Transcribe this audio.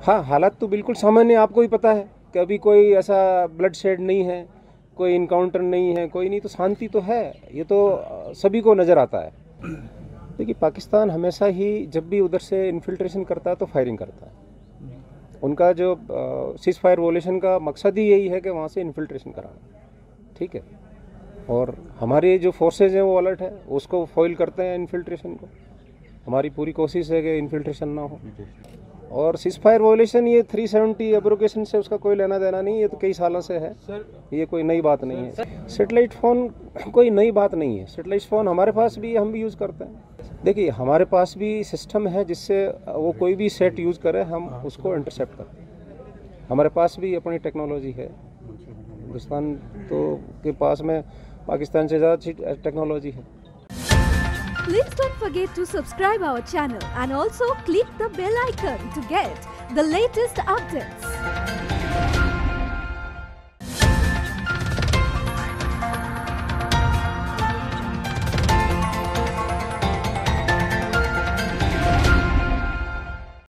हाँ हालात तो बिल्कुल सामान्य आपको भी पता है कि अभी कोई ऐसा ब्लड शेड नहीं है, कोई इनकाउंटर नहीं है, कोई नहीं तो शांति तो है, ये तो सभी को नज़र आता है। देखिए, पाकिस्तान हमेशा ही जब भी उधर से इन्फिल्ट्रेशन करता है तो फायरिंग करता है। उनका जो सीज फायर वोलेशन का मकसद ही यही है कि वहाँ से इन्फिल्ट्रेशन कराना, ठीक है? और हमारे जो फोर्सेज हैं, वो अलर्ट है, उसको फॉइल करते हैं इन्फिल्ट्रेशन को। हमारी पूरी कोशिश है कि इन्फिल्ट्रेशन ना हो। और सीज फायर वोलेशन ये 370 सेवेंटी एब्रोगेशन से उसका कोई लेना देना नहीं ये तो कई सालों से है। ये कोई नई बात नहीं है। सेटेलाइट फ़ोन कोई नई बात नहीं है। सेटेलाइट फ़ोन हमारे पास भी हम भी यूज़ करते हैं। देखिए हमारे पास भी सिस्टम है जिससे वो कोई भी सेट यूज़ करे हम उसको इंटरसेप्ट करते हैं। हमारे पास भी अपनी टेक्नोलॉजी है। हिंदुस्तान तो के पास में पाकिस्तान से ज़्यादा अच्छी टेक्नोलॉजी है। Please don't forget to subscribe our channel and also click the bell icon to get the latest updates.